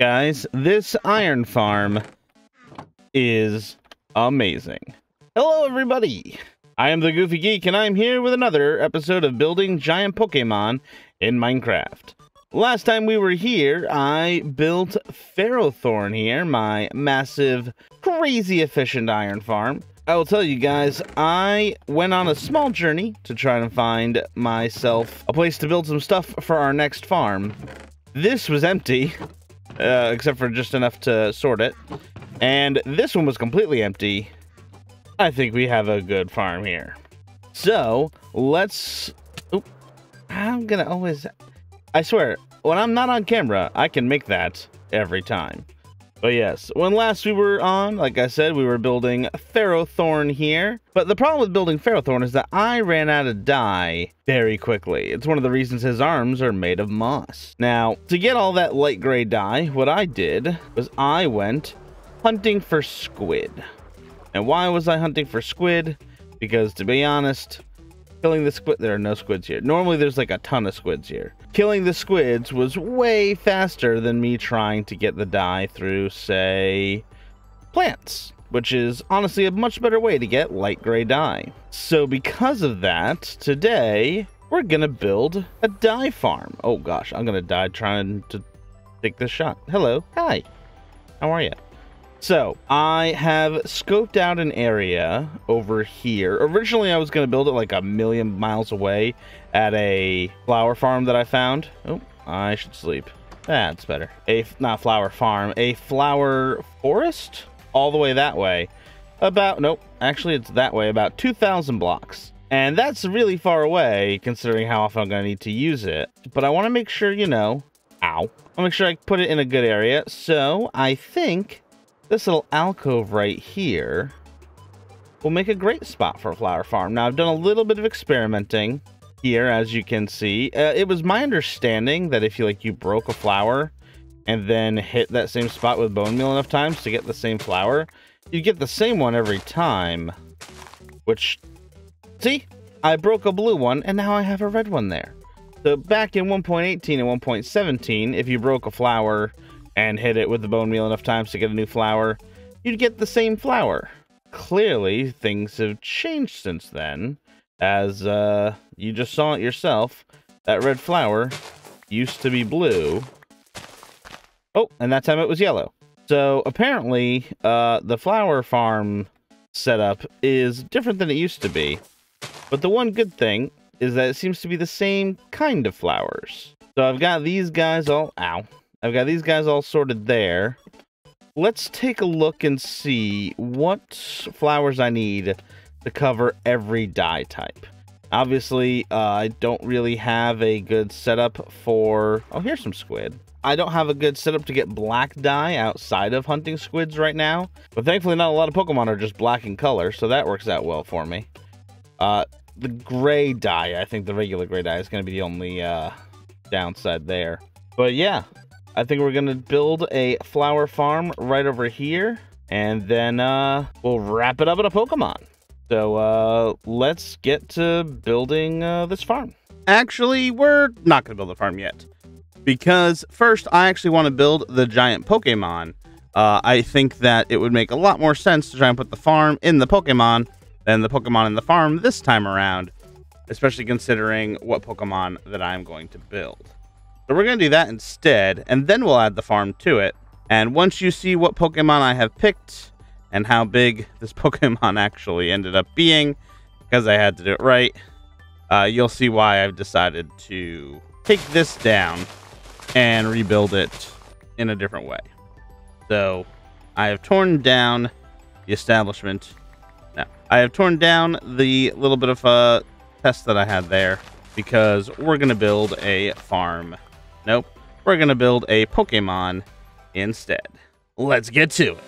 Guys, this iron farm is amazing. Hello, everybody. I am the Goofy Geek, and I'm here with another episode of Building Giant Pokemon in Minecraft. Last time we were here, I built Ferrothorn here, my massive, crazy efficient iron farm. I will tell you guys, I went on a small journey to try and find myself a place to build some stuff for our next farm. This was empty, uh, except for just enough to sort it. And this one was completely empty. I think we have a good farm here. So, let's... Oop, I'm gonna always... I swear, when I'm not on camera, I can make that every time. But yes, when last we were on, like I said, we were building Ferrothorn here. But the problem with building Ferrothorn is that I ran out of dye very quickly. It's one of the reasons his arms are made of moss. Now, to get all that light gray dye, what I did was I went hunting for squid. And why was I hunting for squid? Because to be honest, killing the squid, there are no squids here. Normally there's like a ton of squids here. Killing the squids was way faster than me trying to get the dye through, say, plants, which is honestly a much better way to get light gray dye. So because of that, today we're gonna build a dye farm. Oh gosh, I'm gonna die trying to take this shot. Hello, hi, how are you? So, I have scoped out an area over here. Originally, I was going to build it like a million miles away at a flower farm that I found. Oh, I should sleep. That's better. A, not flower farm, a flower forest? All the way that way. About, nope, actually it's that way, about 2,000 blocks. And that's really far away, considering how often I'm going to need to use it. But I want to make sure, you know, ow. I'll make sure I put it in a good area. So, I think this little alcove right here will make a great spot for a flower farm. Now, I've done a little bit of experimenting here, as you can see. Uh, it was my understanding that if you, like, you broke a flower and then hit that same spot with bone meal enough times to get the same flower, you get the same one every time, which, see, I broke a blue one, and now I have a red one there. So back in 1.18 and 1.17, if you broke a flower and hit it with the bone meal enough times to get a new flower, you'd get the same flower. Clearly, things have changed since then, as uh, you just saw it yourself. That red flower used to be blue. Oh, and that time it was yellow. So apparently, uh, the flower farm setup is different than it used to be. But the one good thing is that it seems to be the same kind of flowers. So I've got these guys all... Ow. I've got these guys all sorted there. Let's take a look and see what flowers I need to cover every dye type. Obviously, uh, I don't really have a good setup for... Oh, here's some squid. I don't have a good setup to get black dye outside of hunting squids right now. But thankfully, not a lot of Pokemon are just black in color, so that works out well for me. Uh, the gray dye, I think the regular gray dye is going to be the only uh, downside there. But yeah, I think we're gonna build a flower farm right over here, and then uh, we'll wrap it up at a Pokemon. So uh, let's get to building uh, this farm. Actually, we're not gonna build a farm yet, because first I actually want to build the giant Pokemon. Uh, I think that it would make a lot more sense to try and put the farm in the Pokemon than the Pokemon in the farm this time around, especially considering what Pokemon that I'm going to build. So we're going to do that instead, and then we'll add the farm to it. And once you see what Pokemon I have picked and how big this Pokemon actually ended up being, because I had to do it right, uh, you'll see why I've decided to take this down and rebuild it in a different way. So I have torn down the establishment. Now, I have torn down the little bit of a test that I had there because we're going to build a farm Nope. We're going to build a Pokemon instead. Let's get to it.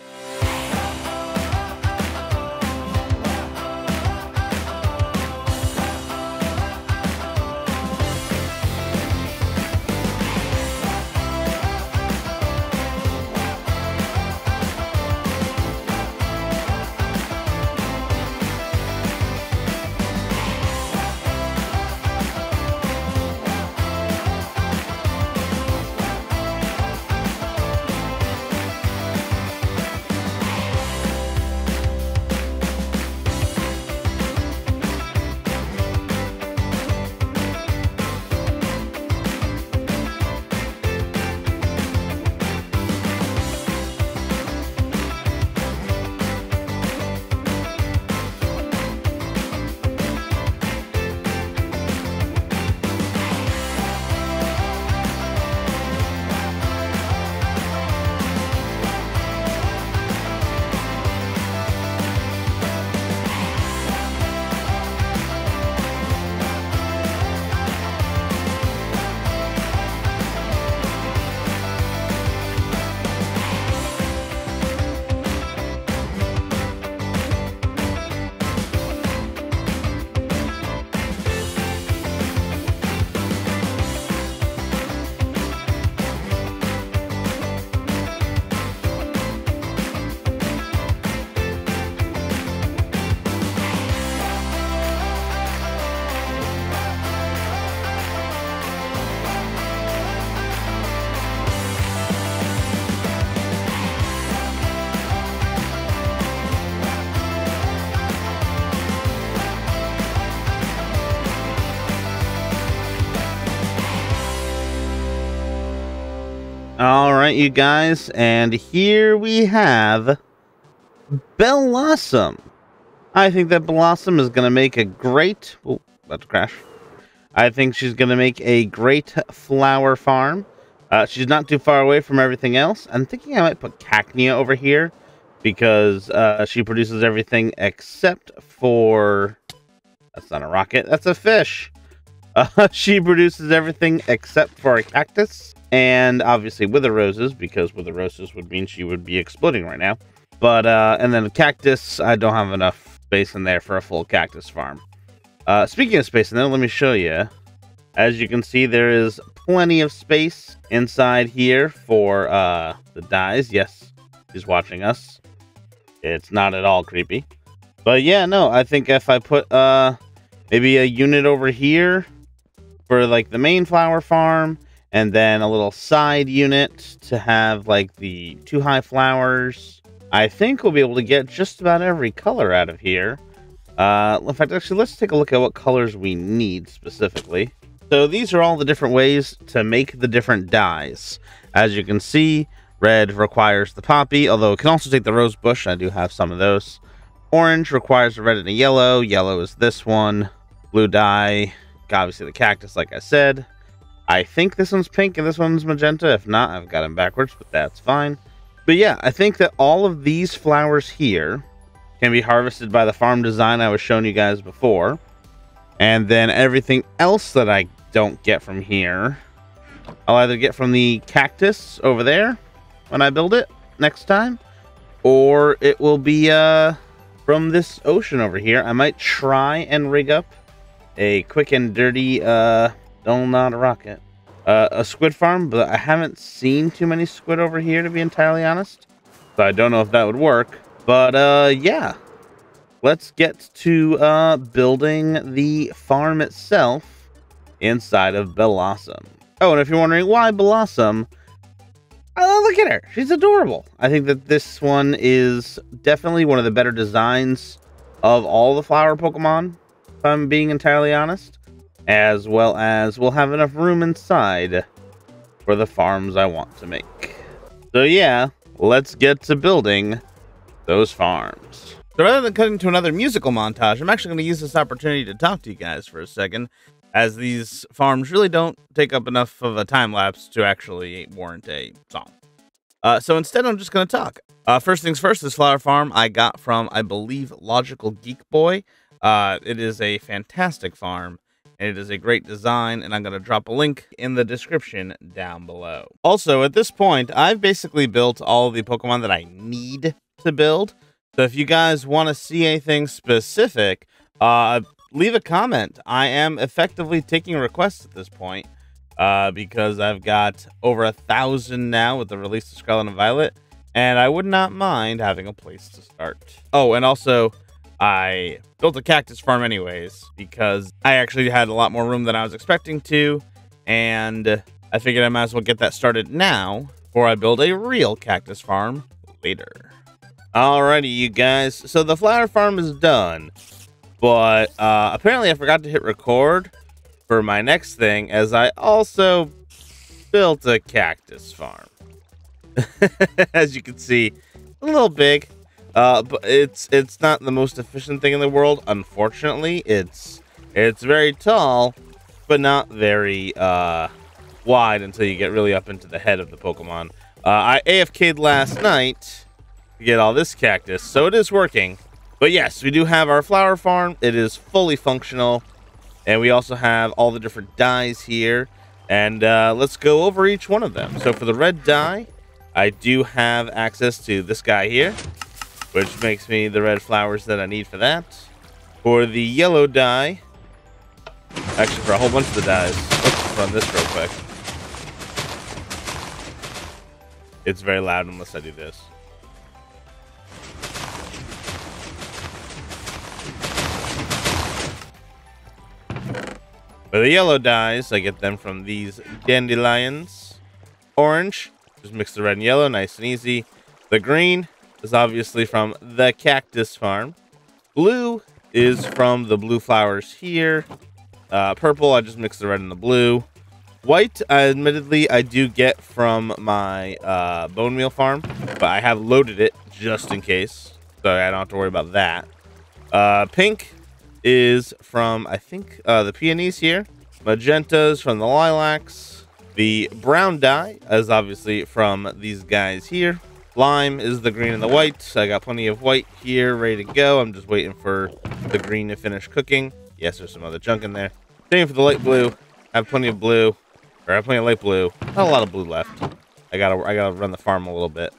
You guys, and here we have Blossom. I think that Blossom is going to make a great... Oh, about to crash. I think she's going to make a great flower farm. Uh, she's not too far away from everything else. I'm thinking I might put Cacnea over here because uh, she produces everything except for... That's not a rocket. That's a fish. Uh, she produces everything except for a cactus. And obviously wither roses because wither roses would mean she would be exploding right now. But, uh, and then the cactus, I don't have enough space in there for a full cactus farm. Uh, speaking of space in there, let me show you. As you can see, there is plenty of space inside here for uh, the dyes. Yes, he's watching us. It's not at all creepy. But yeah, no, I think if I put uh, maybe a unit over here for like the main flower farm and then a little side unit to have like the two high flowers, I think we'll be able to get just about every color out of here. Uh, in fact, actually, let's take a look at what colors we need specifically. So these are all the different ways to make the different dyes. As you can see, red requires the poppy, although it can also take the rose bush. I do have some of those. Orange requires a red and a yellow. Yellow is this one. Blue dye, obviously the cactus, like I said. I think this one's pink and this one's magenta. If not, I've got them backwards, but that's fine. But yeah, I think that all of these flowers here can be harvested by the farm design I was showing you guys before. And then everything else that I don't get from here. I'll either get from the cactus over there when I build it next time, or it will be uh, from this ocean over here. I might try and rig up a quick and dirty, uh, no, not a rocket, uh, a squid farm, but I haven't seen too many squid over here, to be entirely honest. So I don't know if that would work. But, uh, yeah. Let's get to, uh, building the farm itself inside of Blossom. Oh, and if you're wondering why Blossom, oh, look at her. She's adorable. I think that this one is definitely one of the better designs of all the flower Pokemon, if I'm being entirely honest. As well as we'll have enough room inside for the farms I want to make. So yeah, let's get to building those farms. So rather than cutting to another musical montage, I'm actually going to use this opportunity to talk to you guys for a second as these farms really don't take up enough of a time lapse to actually warrant a song. Uh, so instead, I'm just going to talk. Uh, first things first, this flower farm I got from, I believe, Logical Geek Boy. Uh, it is a fantastic farm, it is a great design, and I'm going to drop a link in the description down below. Also, at this point, I've basically built all the Pokemon that I need to build. So if you guys want to see anything specific, uh, leave a comment. I am effectively taking requests at this point uh, because I've got over a thousand now with the release of Scarlet and Violet, and I would not mind having a place to start. Oh, and also, I built a cactus farm anyways because I actually had a lot more room than I was expecting to, and I figured I might as well get that started now before I build a real cactus farm later. Alrighty, you guys. So the flower farm is done. But uh, apparently I forgot to hit record for my next thing as I also built a cactus farm. as you can see, a little big. Uh, but it's it's not the most efficient thing in the world. Unfortunately, it's it's very tall, but not very uh, wide until you get really up into the head of the Pokemon. Uh, I AFK'd last night to get all this cactus, so it is working. But yes, we do have our flower farm. It is fully functional. And we also have all the different dyes here. And uh, let's go over each one of them. So for the red dye, I do have access to this guy here, which makes me the red flowers that I need for that. For the yellow dye, actually for a whole bunch of the dyes, let's run this real quick. It's very loud unless I do this. For the yellow dyes, I get them from these dandelions. Orange, just mix the red and yellow, nice and easy. The green is obviously from the cactus farm. Blue is from the blue flowers here. Uh, purple, I just mix the red and the blue. White, I, admittedly, I do get from my uh, bone meal farm, but I have loaded it just in case, so I don't have to worry about that. Uh, pink is from, I think, uh, the peonies here. Magentas from the lilacs. The brown dye is obviously from these guys here. Lime is the green and the white. So I got plenty of white here ready to go. I'm just waiting for the green to finish cooking. Yes, there's some other junk in there. Same for the light blue. I have plenty of blue. Or I have plenty of light blue. Not a lot of blue left. I gotta I gotta run the farm a little bit.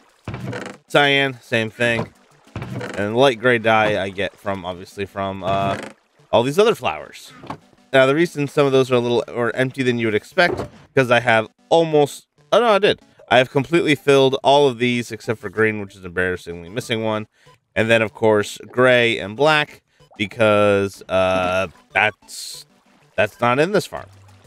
Cyan, same thing. And light gray dye I get from obviously from uh, all these other flowers. Now the reason some of those are a little more empty than you would expect because I have almost oh no I did I have completely filled all of these except for green which is embarrassingly missing one and then of course gray and black because uh, that's that's not in this farm.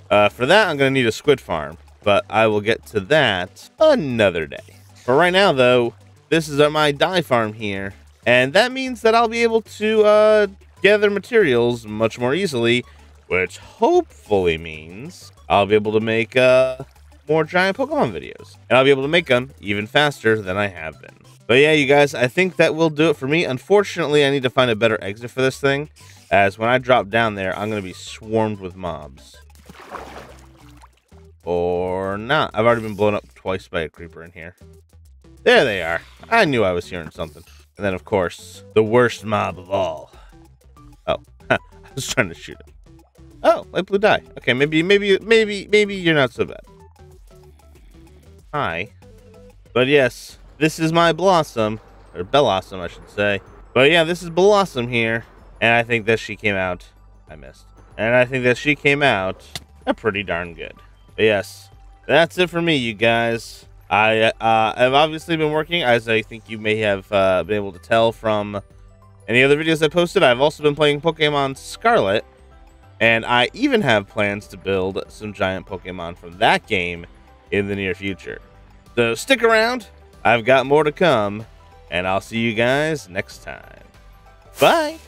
Uh, for that, I'm going to need a squid farm, but I will get to that another day. For right now, though, this is my dye farm here, and that means that I'll be able to uh, gather materials much more easily, which hopefully means I'll be able to make uh, more giant Pokemon videos, and I'll be able to make them even faster than I have been. But yeah, you guys, I think that will do it for me. Unfortunately, I need to find a better exit for this thing, as when I drop down there, I'm going to be swarmed with mobs. Or not. I've already been blown up twice by a creeper in here. There they are. I knew I was hearing something. And then, of course, the worst mob of all. Oh, I was trying to shoot him. Oh, light blue dye. Okay, maybe, maybe, maybe, maybe you're not so bad. Hi. But yes, this is my Blossom. Or Bellossom, I should say. But yeah, this is Blossom here. And I think that she came out... I missed. And I think that she came out a pretty darn good. But yes, that's it for me, you guys. I uh, have obviously been working, as I think you may have uh, been able to tell from any other videos I posted. I've also been playing Pokemon Scarlet, and I even have plans to build some giant Pokemon from that game in the near future. So stick around. I've got more to come, and I'll see you guys next time. Bye.